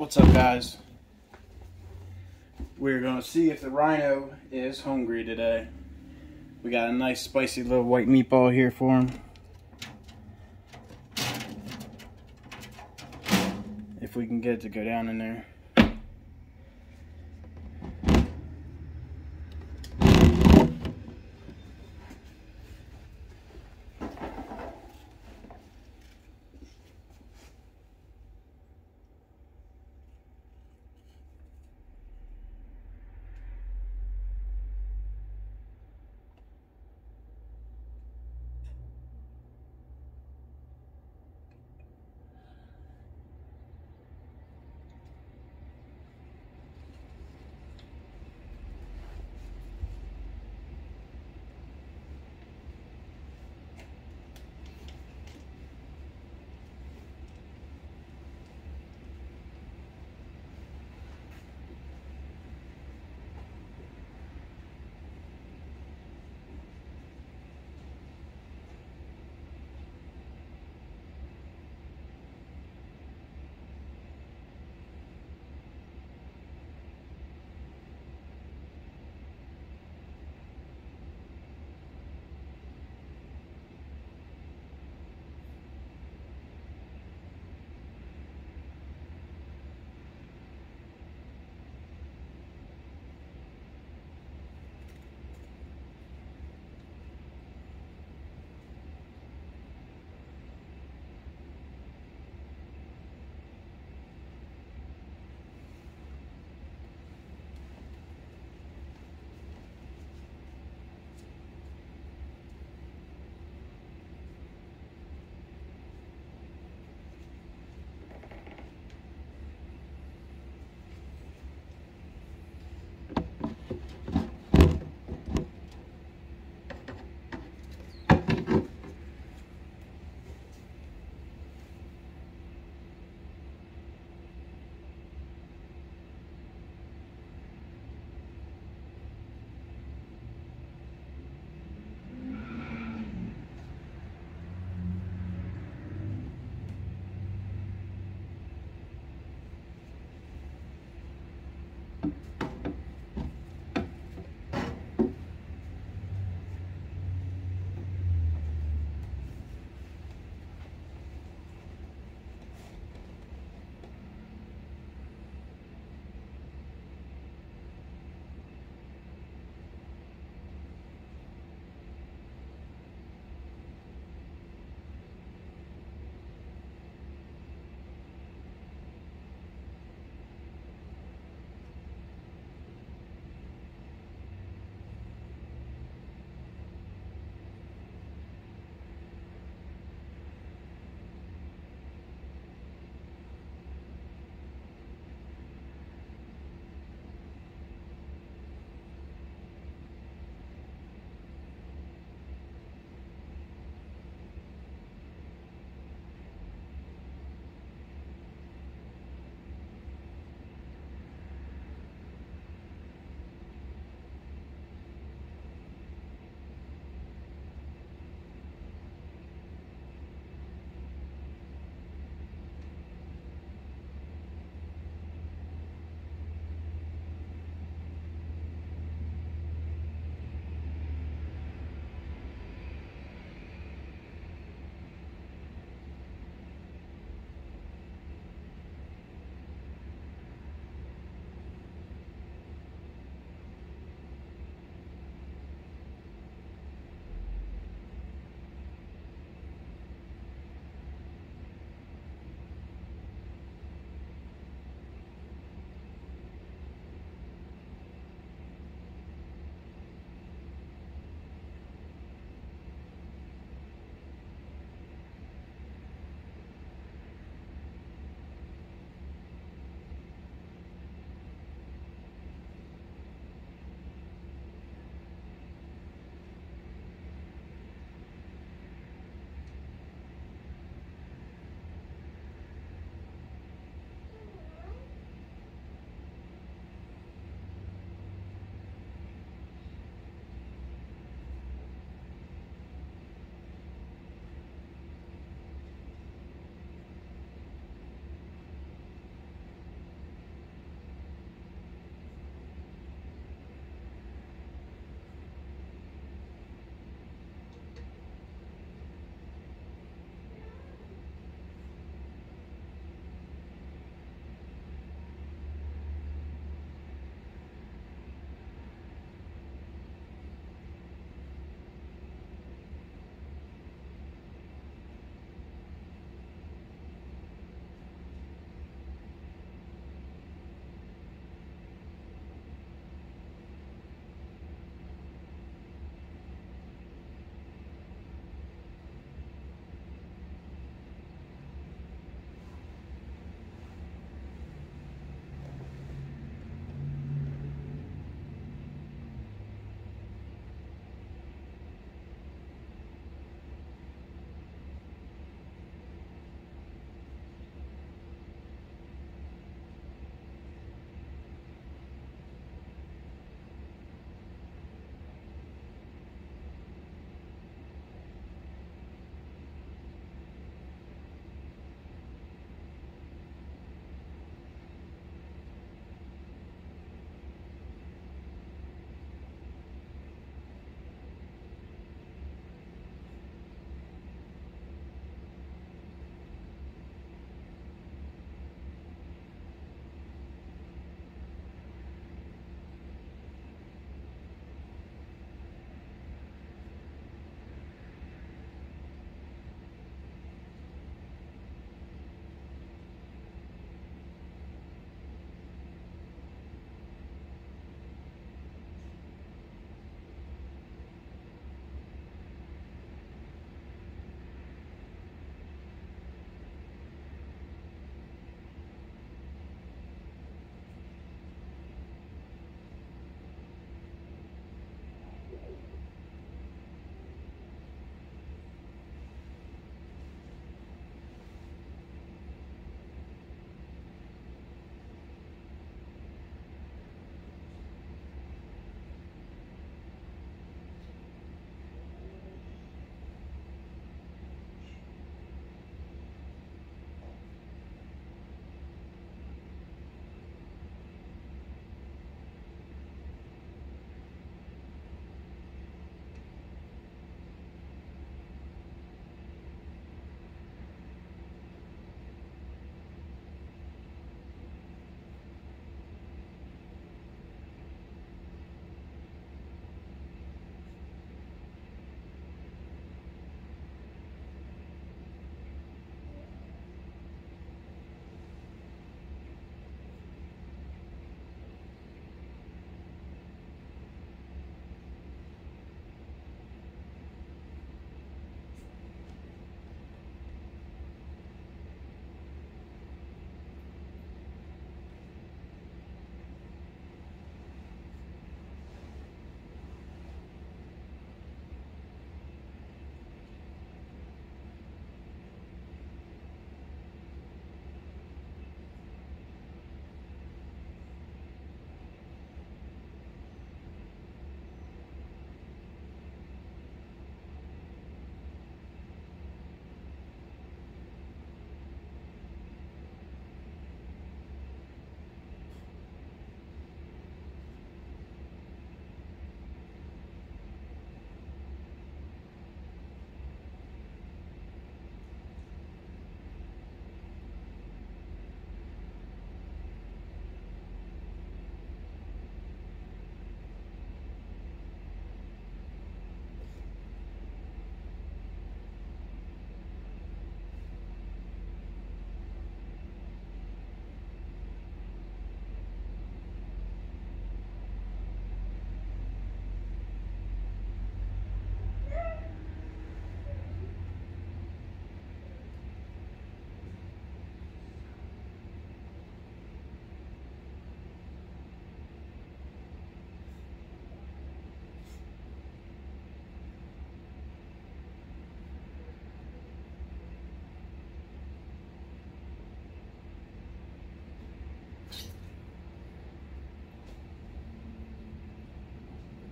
What's up, guys? We're gonna see if the rhino is hungry today. We got a nice spicy little white meatball here for him. If we can get it to go down in there.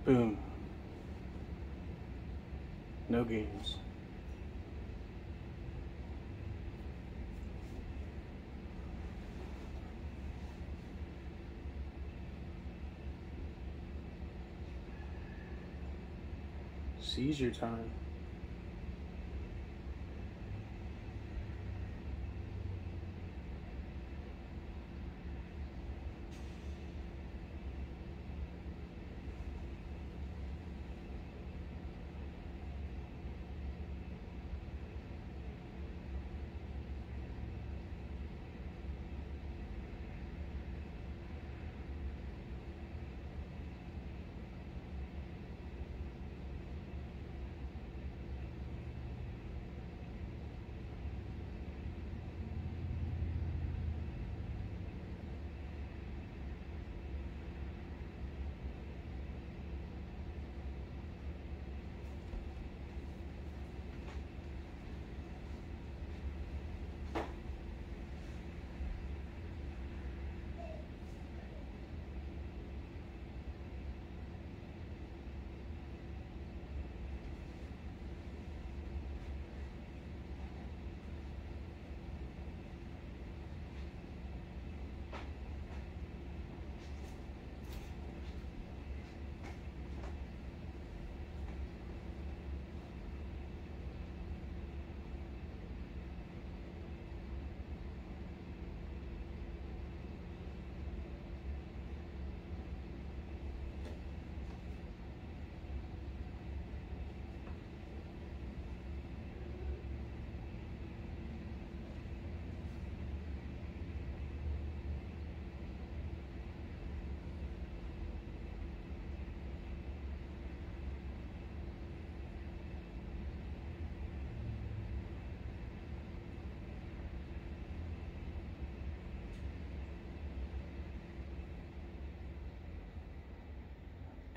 Boom. No games. Seizure time.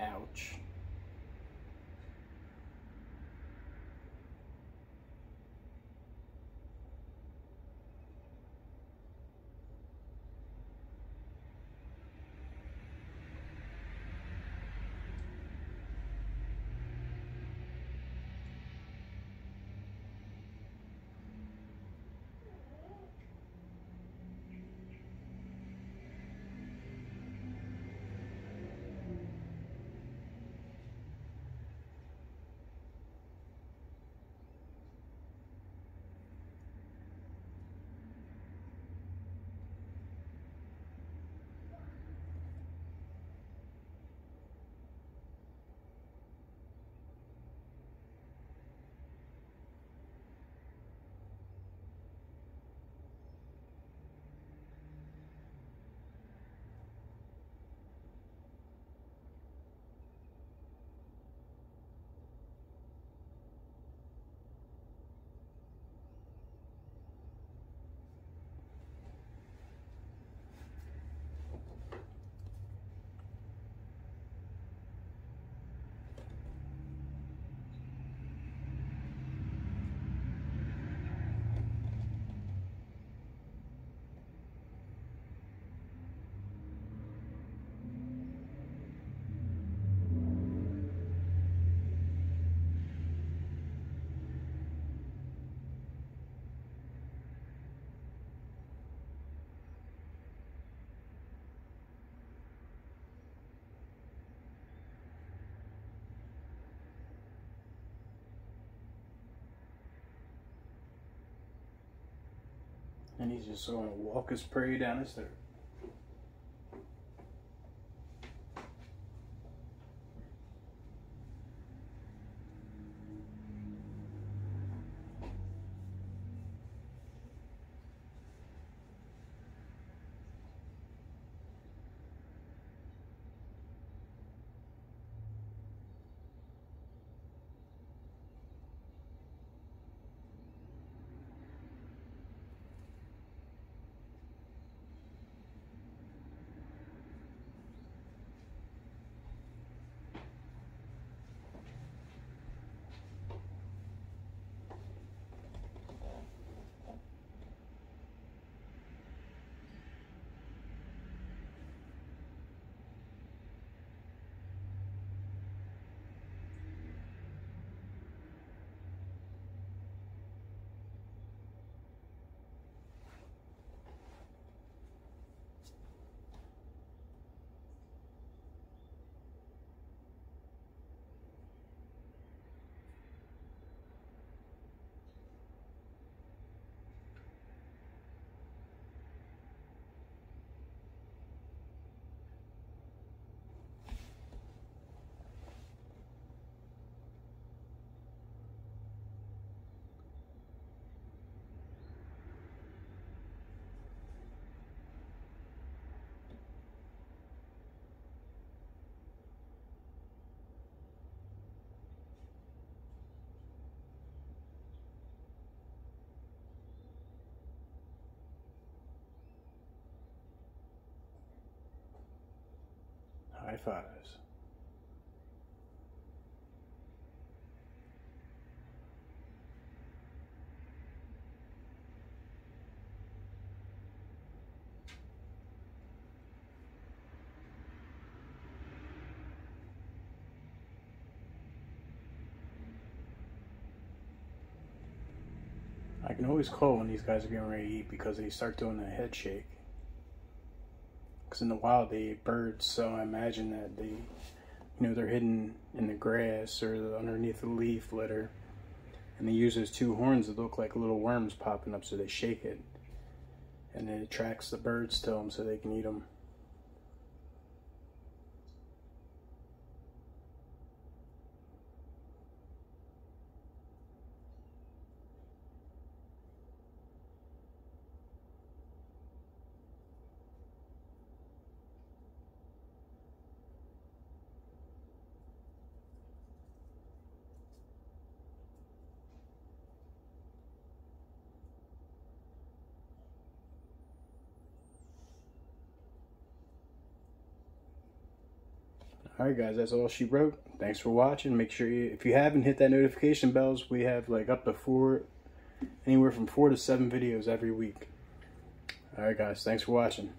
Ouch. And he's just going to walk his prey down his throat. High fives. I can always call when these guys are getting ready to eat because they start doing a head shake. Because in the wild they eat birds, so I imagine that they, you know, they're hidden in the grass or underneath the leaf litter. And they use those two horns that look like little worms popping up, so they shake it. And it attracts the birds to them so they can eat them. Alright guys, that's all she wrote. Thanks for watching. Make sure you, if you haven't hit that notification bells, we have like up to four, anywhere from four to seven videos every week. Alright guys, thanks for watching.